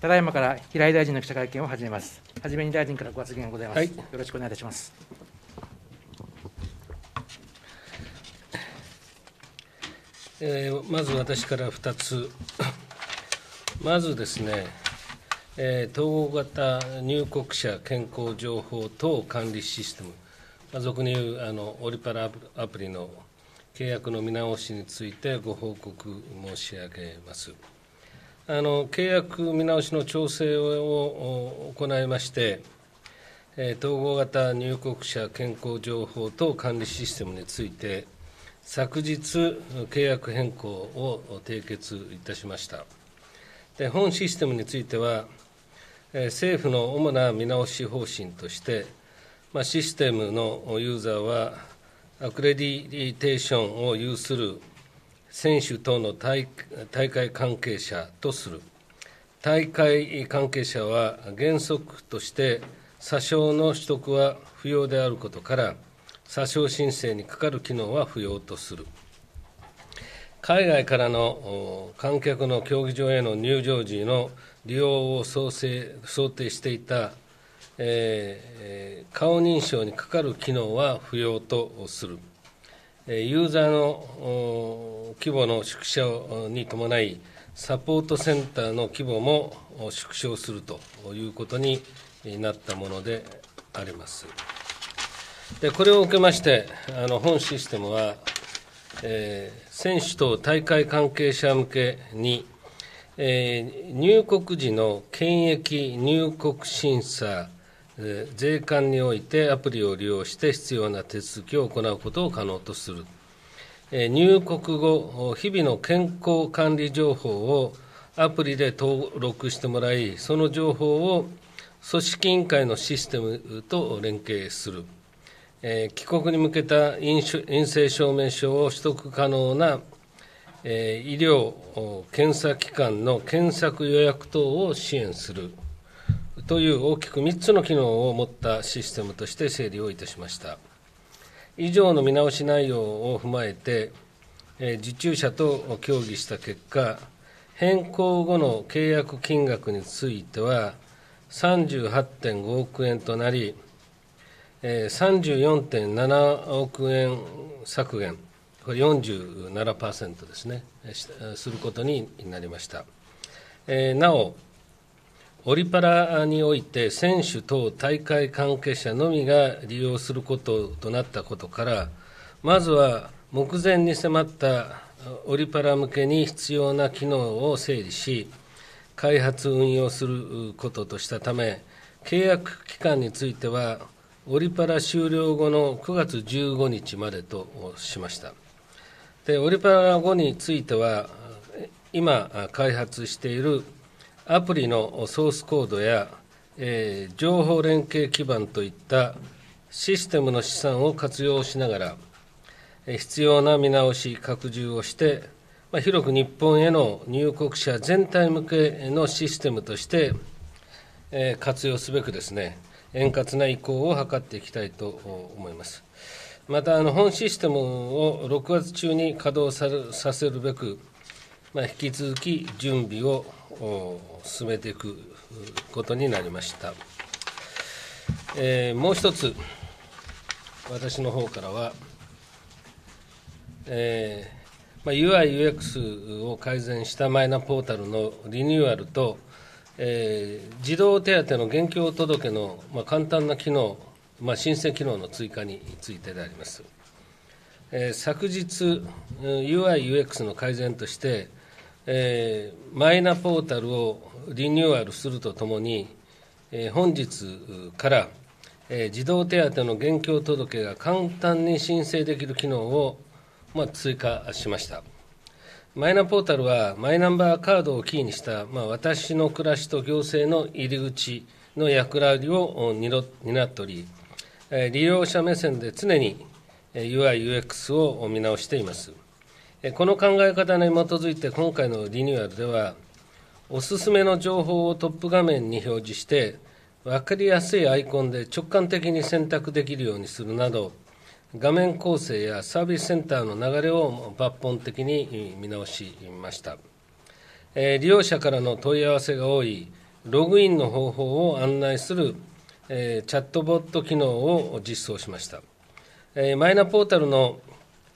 ただいまから平井大臣の記者会見を始めます。はじめに大臣からご発言がございます。はいよろしくお願いいたします。えーまず私から2つ、まずですね、えー統合型入国者健康情報等管理システム、まあ俗に言うあのオリパラアプアプリの契約の見直しについてご報告申し上げます。あの契約見直しの調整を行いまして、統合型入国者健康情報等管理システムについて、昨日、契約変更を締結いたしました。で本システムについては、政府の主な見直し方針として、まあ、システムのユーザーは、アクレディテーションを有する選手等の大会関係者とする。大会関係者は原則として、査証の取得は不要であることから、査証申請にかかる機能は不要とする。海外からの観客の競技場への入場時の利用を想定していた、顔認証にかかる機能は不要とする。ユーザーのお規模の縮小に伴い、サポートセンターの規模も縮小するということになったものであります。でこれを受けまして、あの本システムは、えー選手と大会関係者向けに、えー入国時の検疫入国審査、税関においてアプリを利用して必要な手続きを行うことを可能とする。入国後、日々の健康管理情報をアプリで登録してもらい、その情報を組織委員会のシステムと連携する。帰国に向けた陰性証明書を取得可能な、医療検査機関の検索予約等を支援するという大きく3つの機能を持ったシステムとして整理をいたしました。以上の見直し内容を踏まえて、受注者と協議した結果、変更後の契約金額については、38.5億円となり、34.7億円削減、これ47%ですね、することになりました。なお、オリパラにおいて選手等大会関係者のみが利用することとなったことから、まずは目前に迫ったオリパラ向けに必要な機能を整理し、開発・運用することとしたため、契約期間については、オリパラ終了後の9月15日までとしました。で、オリパラ後については、今開発しているアプリのソースコードや、えー情報連携基盤といったシステムの資産を活用しながら、必要な見直し、拡充をして、まあ、広く日本への入国者全体向けのシステムとして、えー活用すべくですね、円滑な移行を図っていきたいと思います。また、あの本システムを6月中に稼働させるべく、まあ、引き続き準備を進めていくことになりました。えーもう一つ、私の方からは、えーまあ、UI、UX を改善したマイナポータルのリニューアルと、えー児童手当の現況届の、まあ、簡単な機能、まあ、申請機能の追加についてであります。えー昨日、UI、UX の改善として、えーマイナポータルをリニューアルするとともに、えー本日から、えー児童手当の現況届が簡単に申請できる機能を、まあ、追加しました。マイナポータルは、マイナンバーカードをキーにした、まあ、私の暮らしと行政の入り口の役割を担っており、えー利用者目線で常に UI、UX を見直しています。この考え方に基づいて、今回のリニューアルでは、おすすめの情報をトップ画面に表示して、分かりやすいアイコンで直感的に選択できるようにするなど、画面構成やサービスセンターの流れを抜本的に見直しました。え利用者からの問い合わせが多いログインの方法を案内する、えチャットボット機能を実装しました。えマイナポータルの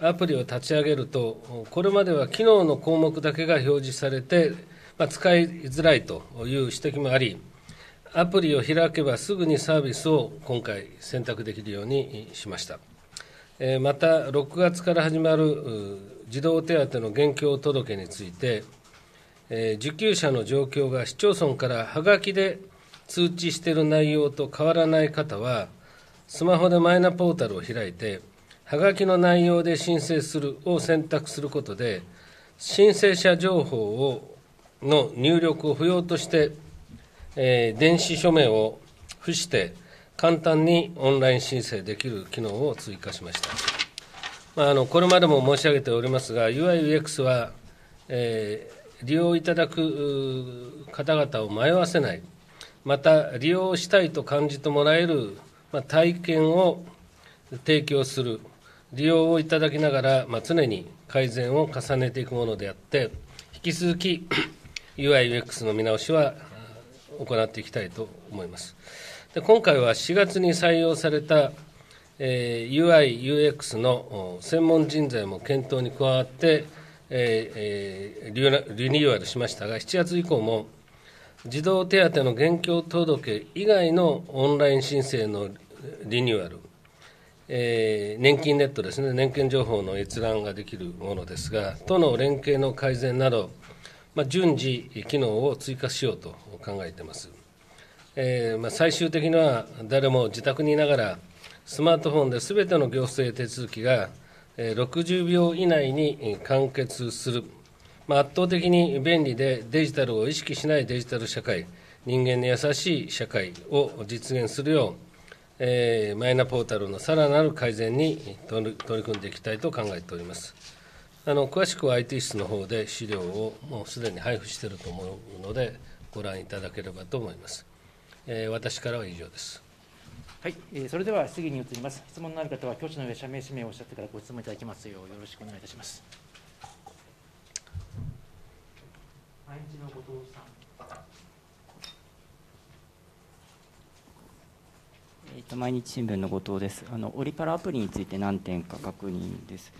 アプリを立ち上げると、これまでは機能の項目だけが表示されて、まあ、使いづらいという指摘もあり、アプリを開けばすぐにサービスを今回選択できるようにしました。また、6月から始まる児童手当の現況届について、受給者の状況が市町村からはがきで通知している内容と変わらない方は、スマホでマイナポータルを開いて、はがきの内容で申請するを選択することで、申請者情報をの入力を不要として、えー電子署名を付して、簡単にオンライン申請できる機能を追加しました。まあ、あのこれまでも申し上げておりますが、UIUX は、えー利用いただく方々を迷わせない、また利用したいと感じてもらえる、まあ、体験を提供する、利用をいただきながら、まあ、常に改善を重ねていくものであって、引き続き UIUX の見直しは行っていきたいと思います。で今回は4月に採用された、えー UI、UX の専門人材も検討に加わって、ええリューリニューアルしましたが、7月以降も、児童手当の現況届以外のオンライン申請のリニューアル、えー年金ネットですね、年金情報の閲覧ができるものですが、との連携の改善など、まあ、順次、機能を追加しようと考えています。えーまあ、最終的には誰も自宅にいながら、スマートフォンですべての行政手続きが、えー60秒以内に完結する、まあ、圧倒的に便利でデジタルを意識しないデジタル社会、人間に優しい社会を実現するよう、えーマイナポータルのさらなる改善に取り取り組んでいきたいと考えております。あの詳しくは IT 室の方で資料をもうすでに配布していると思うので、ご覧いただければと思います。えー私からは以上です。はい、えーそれでは質疑に移ります。質問のある方は、挙手の上、社名、氏名をおっしゃってからご質問いただきますよう、よろしくお願いいたします。毎日の後藤さん。えーと毎日新聞の後藤です。あのオリパラアプリについて何点か確認です。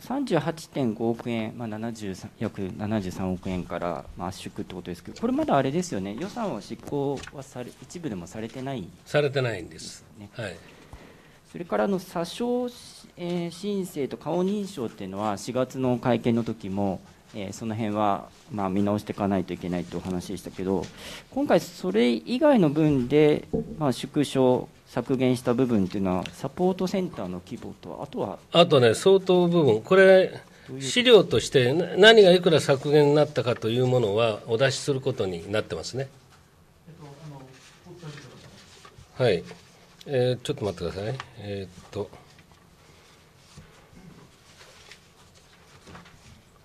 38.5億円、まあ、73約73億円から、まあ、圧縮ってことですけど、これまだあれですよね、予算は執行はされ一部でもされてない、されてないんです。ねはい。それからあの詐称、えー申請と顔認証っていうのは、4月の会見の時も、えーその辺はまあ見直していかないといけないというお話でしたけど、今回、それ以外の分で、まあ、縮小、削減した部分っていうのは、サポートセンターの規模と、あとはあとね、相当部分、これ、資料として何がいくら削減になったかというものはお出しすることになってますね。はい。えーちょっと待ってください。えーっと。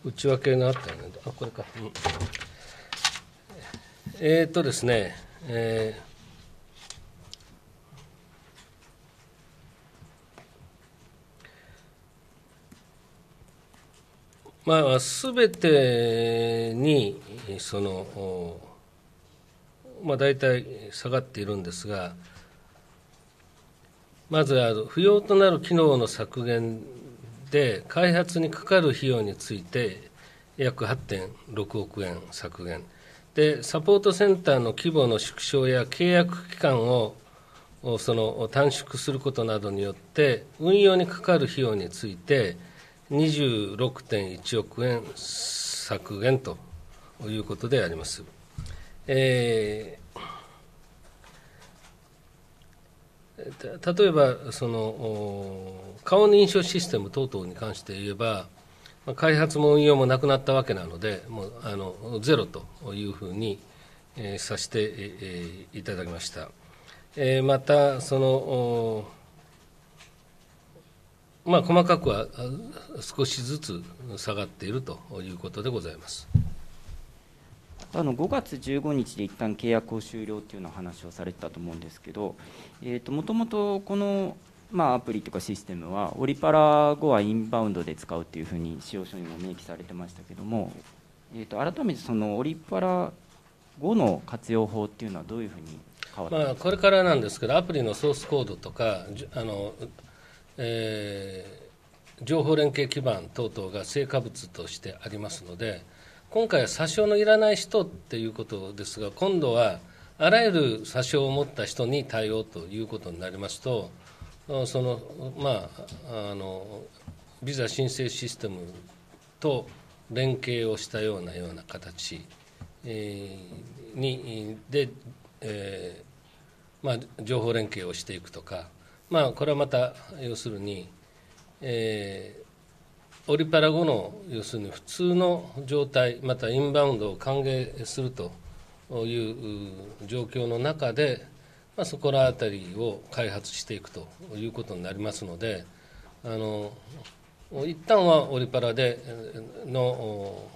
内訳があったよね。あ、これか。うんえーっとですね、えーまあ、すべてに、その、まあ、大体下がっているんですが、まずあの、不要となる機能の削減で、開発にかかる費用について、約8.6億円削減。で、サポートセンターの規模の縮小や契約期間をその短縮することなどによって、運用にかかる費用について、26.1億円削減ということであります。えー例えばその顔認証システム等々に関して言えば、開発も運用もなくなったわけなので、もうあのゼロというふうに、えーさせて、えーいただきました。えーまたそのまあ、細かくはあ少しずつ下がっているということでございます。あの5月15日で一旦契約を終了っていうような話をされてたと思うんですけど、えーともともとこのまあ、アプリとかシステムはオリパラ後はインバウンドで使うっていうふうに使用書にも明記されてましたけども、えー、と改めてそのオリパラ後の活用法っていうのはどういうふうに変わってまあ、これからなんですけど、アプリのソースコードとか、あのえー、情報連携基盤等々が成果物としてありますので、今回は詐称のいらない人っていうことですが、今度はあらゆる詐称を持った人に対応ということになりますと、そのまあ、あのビザ申請システムと連携をしたようなような形、えー、にで、えーまあ、情報連携をしていくとか、まあ、これはまた要するに、えー、オリパラ後の要するに普通の状態、またインバウンドを歓迎するという状況の中で、まあ、そこら辺りを開発していくということになりますので、あの一旦はオリパラでの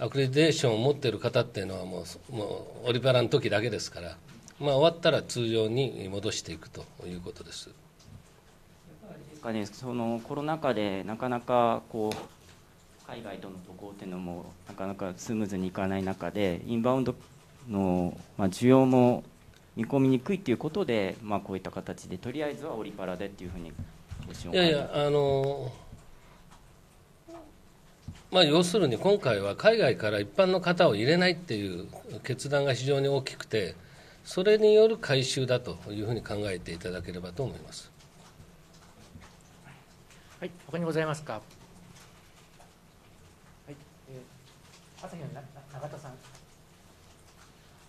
アクリデーションを持っている方っていうのはもう、もうオリパラの時だけですから、まあ、終わったら通常に戻していくということです。かね、そのコロナ禍でなかなかこう海外との渡航っていうのもなかなかスムーズにいかない中でインバウンドの、まあ、需要も見込みにくいということで、まあ、こういった形でとりあえずはオリパラでっていうふうにいやいやあのまあ、要するに今回は海外から一般の方を入れないっていう決断が非常に大きくてそれによる回収だというふうに考えていただければと思います。はい、他にございますか？はい、えー、朝日の永田さん。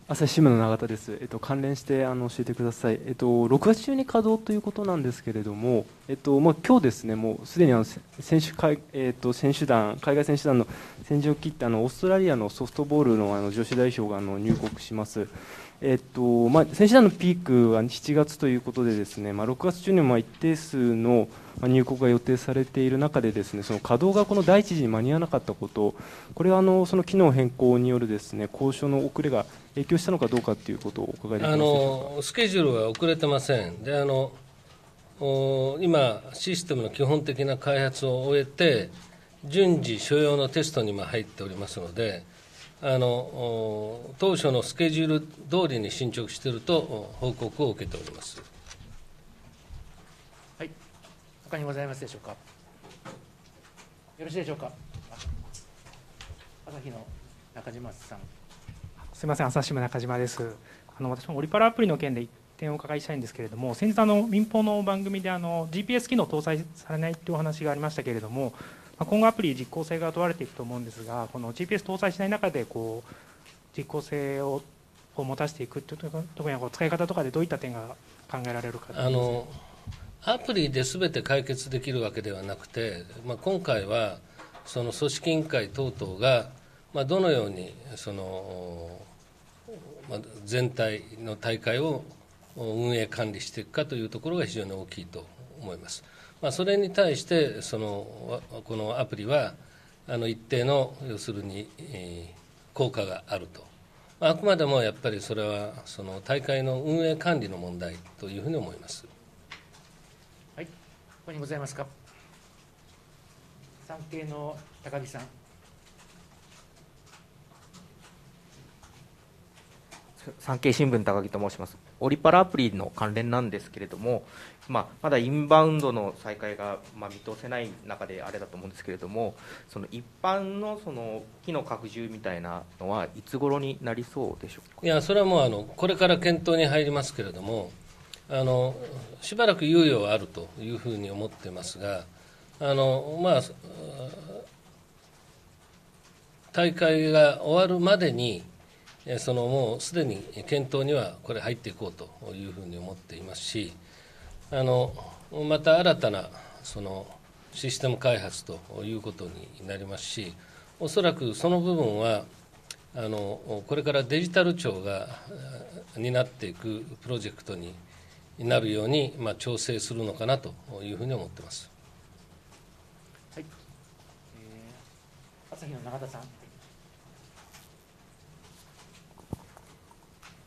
朝日新聞の永田です、えっと、関連してあの教えてください、えっと、6月中に稼働ということなんですけれども、えっとまあ、今日ですね、もうすでにあの選手会、えっと、選手団、海外選手団の先陣を切ってあの、オーストラリアのソフトボールのあの女子代表があの入国します。えっとまあ、選手団のピークは7月ということで、ですね、まあ、6月中にも一定数の入国が予定されている中で、ですねその稼働がこの第一次に間に合わなかったこと、これはあのその機能変更によるですね交渉の遅れが影響したのかどうかということをお伺いできますあのスケジュールは遅れてません。であの今、システムの基本的な開発を終えて、順次、所要のテストにも入っておりますので、あの当初のスケジュール通りに進捗していると報告を受けております。はい、他にございますでしょうか？よろしいでしょうか？朝日の中島さん。すみません、朝日新聞中島です。あの私もオリパラアプリの件で一点をお伺いしたいんですけれども、先日あの民放の番組であの GPS 機能搭載されないというお話がありましたけれども、今後アプリ実効性が問われていくと思うんですがこの GPS 搭載しない中でこう実効性をを持たせていくという特にこう使い方とかでどういった点が考えられるかあのアプリで全て解決できるわけではなくて、まあ、今回はその組織委員会等々が、まあ、どのようにその、まあ、全体の大会を運営管理していくかというところが非常に大きいと思います。まあ、それに対してそのこのアプリはあの一定の要するに、えー、効果があると、あくまでもやっぱりそれはその大会の運営管理の問題というふうに思います。はい、ここにございますか？産経の高木さん。産経新聞高木と申します。オリパラアプリの関連なんですけれども、まあ、まだインバウンドの再開が、まあ、見通せない中であれだと思うんですけれどもその一般のその機の拡充みたいなのはいつ頃になりそうでしょうか？いやそれはもうあのこれから検討に入りますけれどもあのしばらく猶予はあるというふうに思ってますがあの、まあ、大会が終わるまでにそのもうすでに検討にはこれ入っていこうというふうに思っていますしあのまた新たなそのシステム開発ということになりますし、おそらくその部分は、あのこれからデジタル庁が担っていくプロジェクトになるように、まあ、調整するのかなというふうに思ってます。はい、えー、朝日の永田さん。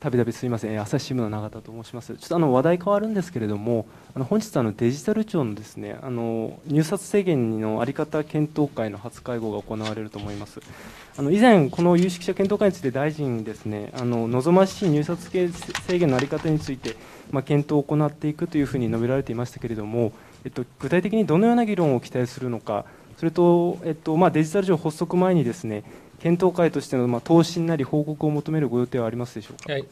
たびたびすみません、朝日新聞の永田と申します。ちょっとあの話題変わるんですけれども、あの本日あのデジタル庁のですね、あの入札制限のあり方検討会の初会合が行われると思います。あの以前この有識者検討会について大臣にですね、あの望ましい入札制限のあり方についてまあ検討を行っていくというふうに述べられていましたけれども、えっと具体的にどのような議論を期待するのか、それとえっとまあデジタル庁発足前にですね。検討会としてのまあ答申なり報告を求めるご予定はありますでしょうか？はい、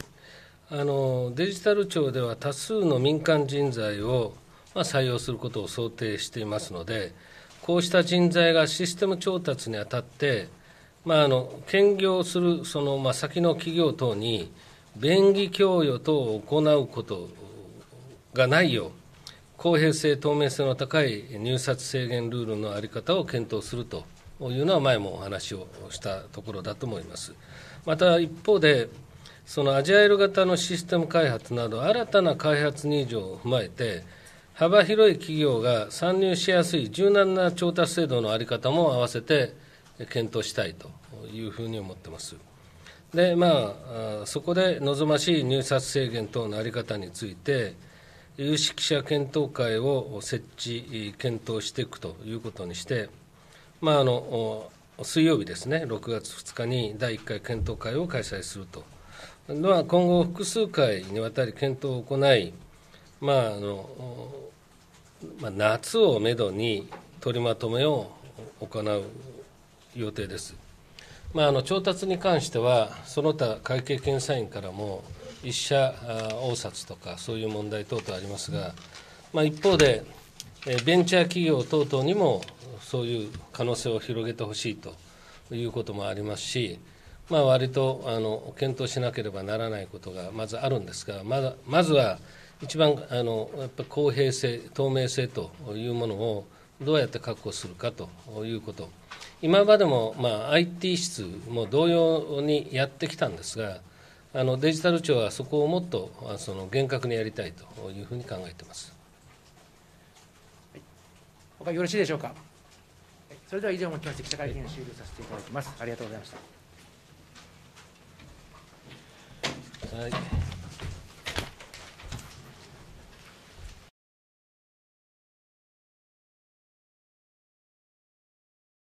あのデジタル庁では多数の民間人材を、まあ、採用することを想定していますので、こうした人材がシステム調達にあたって、まあ、あの兼業するその、まあ、先の企業等に便宜供与等を行うことがないよう、公平性、透明性の高い入札制限ルールの在り方を検討するというのは、前もお話をしたところだと思います。また一方でそのアジャイル型のシステム開発など、新たな開発ニーズを踏まえて、幅広い企業が参入しやすい柔軟な調達制度の在り方も合わせて検討したいというふうに思ってます。で、まあ、そこで望ましい入札制限等の在り方について、有識者検討会を設置、検討していくということにして、まあ、あの水曜日ですね、6月2日に第1回検討会を開催すると。まあ、今後、複数回にわたり検討を行い、まああのまあ、夏をめどに取りまとめを行う予定です。まあ、あの調達に関しては、その他会計検査院からも、一社応札とか、そういう問題等々ありますが、まあ、一方で、ベンチャー企業等々にも、そういう可能性を広げてほしいということもありますし、まあ、割とあの検討しなければならないことがまずあるんですが、まだまずは一番あのやっぱ公平性、透明性というものをどうやって確保するかということ、今までも、まあ、IT 室も同様にやってきたんですが、あのデジタル庁はそこをもっとその厳格にやりたいというふうに考えています。他よろしいでしょうか？それでは以上をもちまして記者会見を終了させていただきます。ありがとうございました。はい